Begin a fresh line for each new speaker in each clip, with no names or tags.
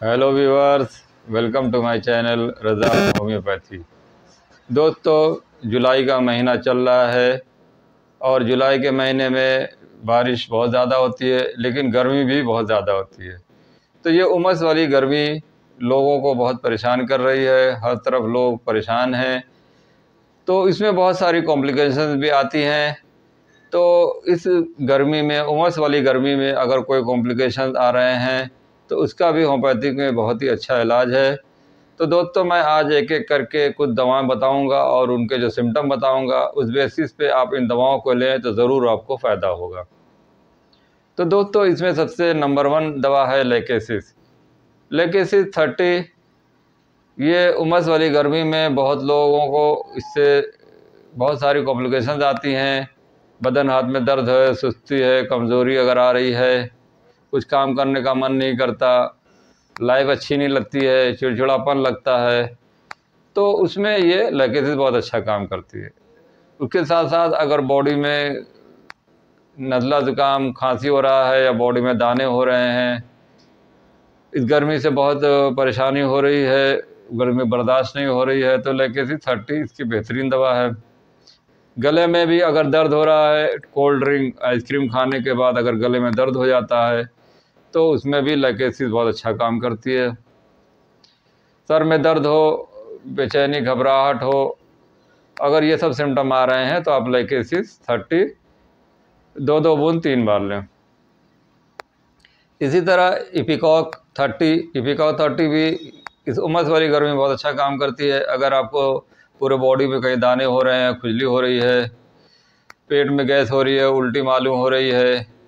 Hello viewers welcome to my channel Raza homeopathy दोस्तों, जुलाई का महीना चल रहा है और जुलाई के महीने में बारिश बहुत ज़्यादा होती है, लेकिन गर्मी भी बहुत ज़्यादा होती है। तो ये उमस वाली गर्मी लोगों को बहुत परेशान कर रही है, हर तरफ़ लोग परेशान हैं। तो इसमें बहुत सारी कॉम्प्लिकेशंस भी आती हैं। तो इस गर्मी में, उमस वाली गर्मी में अगर कोई कॉम्प्लिकेशन आ रहे हैं तो उसका भी होम्योपैथिक में बहुत ही अच्छा इलाज है। तो दोस्तों, मैं आज एक एक करके कुछ दवाएँ बताऊँगा और उनके जो सिम्टम बताऊँगा, उस बेसिस पे आप इन दवाओं को लें तो ज़रूर आपको फ़ायदा होगा। तो दोस्तों, इसमें सबसे नंबर वन दवा है लेकेसिस। लेकेसिस थर्टी, ये उमस वाली गर्मी में बहुत लोगों को इससे बहुत सारी कॉम्प्लिकेशन आती हैं। बदन हाथ में दर्द है, सुस्ती है, कमज़ोरी अगर आ रही है कुछ काम करने का मन नहीं करता, लाइफ अच्छी नहीं लगती है, चिड़चिड़ापन लगता है तो उसमें ये लकेसिस बहुत अच्छा काम करती है। उसके साथ साथ अगर बॉडी में नज़ला ज़ुकाम, खांसी हो रहा है या बॉडी में दाने हो रहे हैं, इस गर्मी से बहुत परेशानी हो रही है, गर्मी बर्दाश्त नहीं हो रही है तो लेकेसी थर्टी इसकी बेहतरीन दवा है। गले में भी अगर दर्द हो रहा है, कोल्ड ड्रिंक, आइसक्रीम खाने के बाद अगर गले में दर्द हो जाता है तो उसमें भी लैकेसिस बहुत अच्छा काम करती है। सर में दर्द हो, बेचैनी, घबराहट हो, अगर ये सब सिम्टम आ रहे हैं तो आप लैकेसिस थर्टी, दो दो बूंद, तीन बार लें। इसी तरह इपिकॉक थर्टी इपिकॉक थर्टी भी इस उमस वाली गर्मी बहुत अच्छा काम करती है। अगर आपको पूरे बॉडी में कहीं दाने हो रहे हैं, खुजली हो रही है, पेट में गैस हो रही है, उल्टी मालूम हो रही है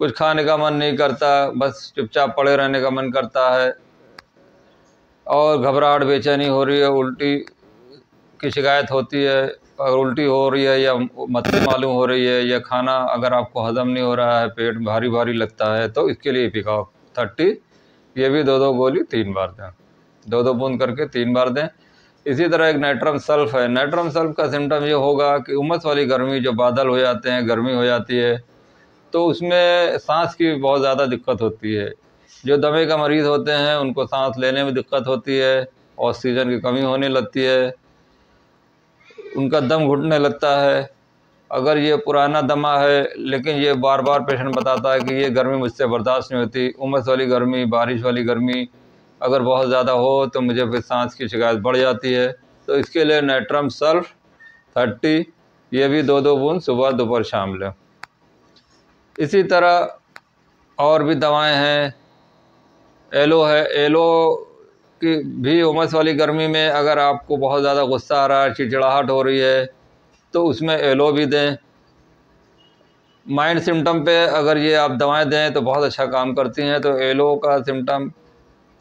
कुछ खाने का मन नहीं करता, बस चुपचाप पड़े रहने का मन करता है। और घबराहट बेचैनी हो रही है, उल्टी की शिकायत होती है, अगर उल्टी हो रही है या मत्ती मालूम हो रही है या खाना अगर आपको हज़म नहीं हो रहा है, पेट भारी भारी लगता है तो इसके लिए पिकाओ थर्टी, ये भी दो दो गोली तीन बार दें। दो दो बूंद करके तीन बार दें। इसी तरह एक नाइट्रम सल्फ है। नाइट्रम सल्फ का सिम्टम ये होगा कि उमस वाली गर्मी जो बादल हो जाते हैं, गर्मी हो जाती है तो उसमें सांस की बहुत ज़्यादा दिक्कत होती है। जो दमे का मरीज़ होते हैं, उनको सांस लेने में दिक्कत होती है, ऑक्सीजन की कमी होने लगती है, उनका दम घुटने लगता है। अगर ये पुराना दमा है, लेकिन ये बार बार पेशेंट बताता है कि ये गर्मी मुझसे बर्दाश्त नहीं होती, उमस वाली गर्मी, बारिश वाली गर्मी, अगर बहुत ज़्यादा हो तो मुझे फिर सांस की शिकायत बढ़ जाती है। तो इसके लिए नेट्रम सल्फ थर्टी, ये भी दो दो बूंद सुबह, दोपहर, शाम लें। इसी तरह और भी दवाएँ हैं। एलो है, एलो की भी उमस वाली गर्मी में अगर आपको बहुत ज़्यादा गुस्सा आ रहा है, चिड़चिड़ाहट हो रही है तो उसमें एलो भी दें। माइंड सिम्टम पे अगर ये आप दवाएँ दें तो बहुत अच्छा काम करती हैं तो एलो का सिम्टम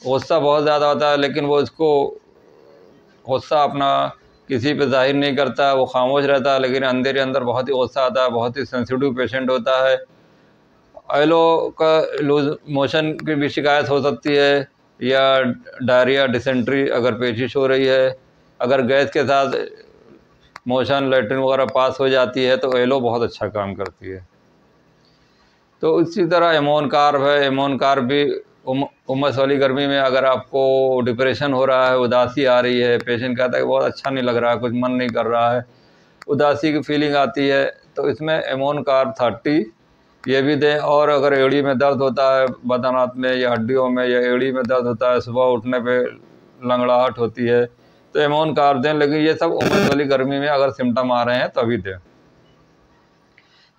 गुस्सा बहुत ज़्यादा होता है, लेकिन वो इसको गुस्सा अपना किसी पे ज़ाहिर नहीं करता, वो खामोश रहता है, लेकिन अंदर ही अंदर बहुत ही गुस्सा आता है, बहुत ही सेंसिटिव पेशेंट होता है। ऑयलो का लूज मोशन की भी शिकायत हो सकती है या डायरिया डिसेंट्री अगर पेशिश हो रही है। अगर गैस के साथ मोशन लेटरिन वगैरह पास हो जाती है तो एलो बहुत अच्छा काम करती है। तो इसी तरह एमोन कार्ब है। एमोन कार्ब भी उम, उमस वाली गर्मी में अगर आपको डिप्रेशन हो रहा है उदासी आ रही है पेशेंट कहता है कि बहुत अच्छा नहीं लग रहा है कुछ मन नहीं कर रहा है उदासी की फीलिंग आती है तो इसमें एमोन कार्ब थर्टी ये भी दें, और अगर एड़ी में दर्द होता है बदनात में या हड्डियों में या एड़ी में दर्द होता है, सुबह उठने पे लंगड़ाहट होती है तो एमोन कार दें, लेकिन ये सब उमस वाली गर्मी में अगर सिम्टम आ रहे हैं, तभी दें।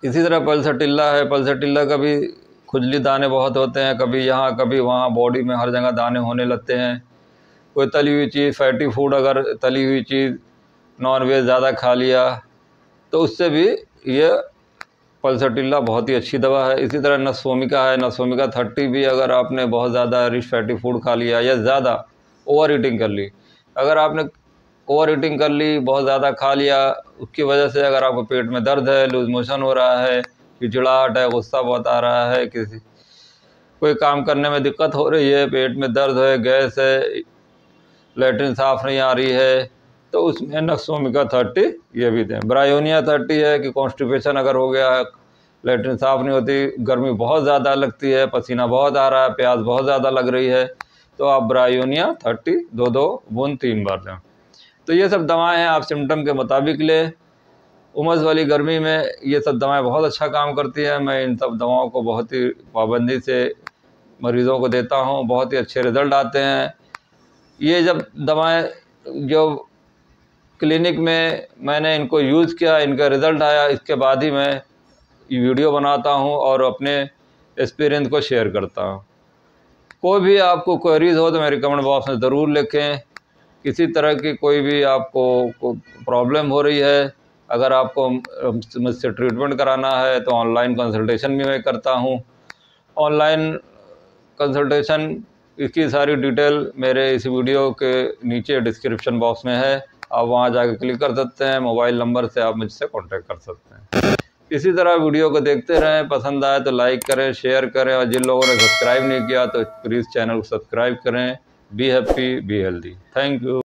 इसी तरह पल्सटिल्ला है, पल्सटिल्ला का भी खुजली दाने बहुत होते हैं, कभी यहाँ, कभी वहाँ, बॉडी में हर जगह दाने होने लगते हैं। कोई तली हुई चीज़, फैटी फ़ूड अगर तली हुई चीज़ नॉन ज़्यादा खा लिया तो उससे भी ये पल्सटिल्ला बहुत ही अच्छी दवा है। इसी तरह नसोमिका है नसोमिका थर्टी भी अगर आपने बहुत ज़्यादा रिच फैटी फ़ूड खा लिया या ज़्यादा ओवर ईटिंग कर ली, अगर आपने ओवर ईटिंग कर ली, बहुत ज़्यादा खा लिया, उसकी वजह से अगर आपको पेट में दर्द है, लूज मोशन हो रहा है, चिड़चिड़ाहट है, गुस्सा बहुत आ रहा है, किसी, कोई काम करने में दिक्कत हो रही है, पेट में दर्द है, गैस है, लेटरिन साफ़ नहीं आ रही है तो उसमें नक्सोमिका थर्टी, ये भी दें। ब्रायोनिया थर्टी है कि कॉन्स्टिपेशन अगर हो गया है लेटरिन साफ़ नहीं होती, गर्मी बहुत ज़्यादा लगती है, पसीना बहुत आ रहा है, प्यास बहुत ज़्यादा लग रही है तो आप ब्रायोनिया थर्टी, दो दो, बूंद तीन बार दें। तो ये सब दवाएँ हैं, आप सिम्टम के मुताबिक लें। उमस वाली गर्मी में ये सब दवाएँ बहुत अच्छा काम करती हैं। मैं इन सब दवाओं को बहुत ही पाबंदी से मरीज़ों को देता हूँ, बहुत ही अच्छे रिज़ल्ट आते हैं। ये जब दवाएँ, जो क्लिनिक में मैंने इनको यूज़ किया, इनका रिज़ल्ट आया। इसके बाद ही मैं वीडियो बनाता हूँ और अपने एक्सपीरियंस को शेयर करता हूँ। कोई भी आपको क्वेरीज हो तो मेरे कमेंट बॉक्स में ज़रूर लिखें। किसी तरह की कोई भी आपको प्रॉब्लम हो रही है, अगर आपको मुझसे ट्रीटमेंट कराना है तो ऑनलाइन कंसल्टेशन भी मैं करता हूँ। ऑनलाइन कंसल्टेशन, इसकी सारी डिटेल मेरे इस वीडियो के नीचे डिस्क्रिप्शन बॉक्स में है। आप वहाँ जाकर क्लिक कर सकते हैं, मोबाइल नंबर से आप मुझसे कॉन्टेक्ट कर सकते हैं। इसी तरह वीडियो को देखते रहें, पसंद आए तो लाइक करें शेयर करें और जिन लोगों ने सब्सक्राइब नहीं किया तो प्लीज़ चैनल को सब्सक्राइब करें। Be happy be healthy thank you